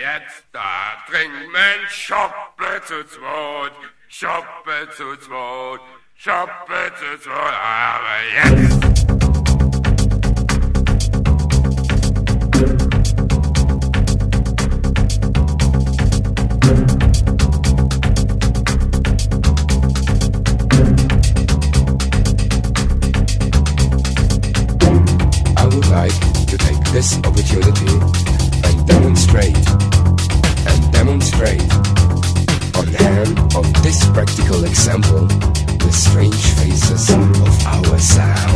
jetzt da trinken wir Schoppe zu zweit, Schoppe zu zweit, Schoppe zu zweit, aber jetzt. I would like to take this opportunity and demonstrate and demonstrate on hand of this practical example the strange faces of our sounds.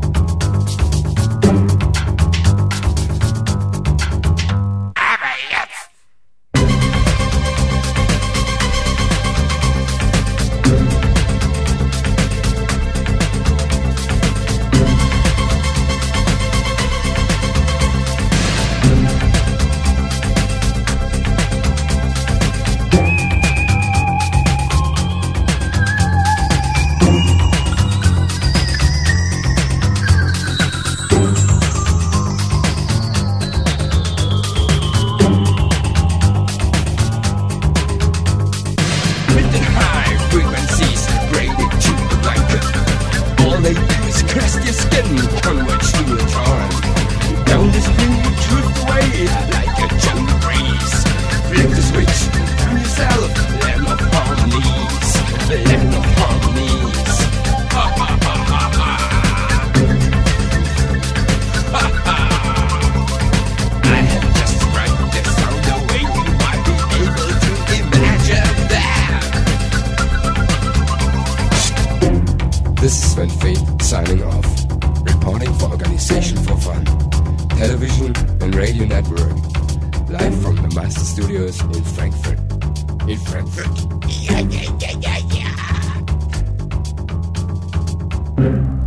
the away like a jungle breeze. Flip the switch, turn yourself, of harmonies. Ha ha ha ha ha. Ha ha. I have just the sound the you might be able to imagine that. This is Sven Väth signing off, reporting for Organization for Fun, Television and Radio Network, live from the Master Studios in Frankfurt. In Frankfurt. Yeah, yeah, yeah, yeah, yeah.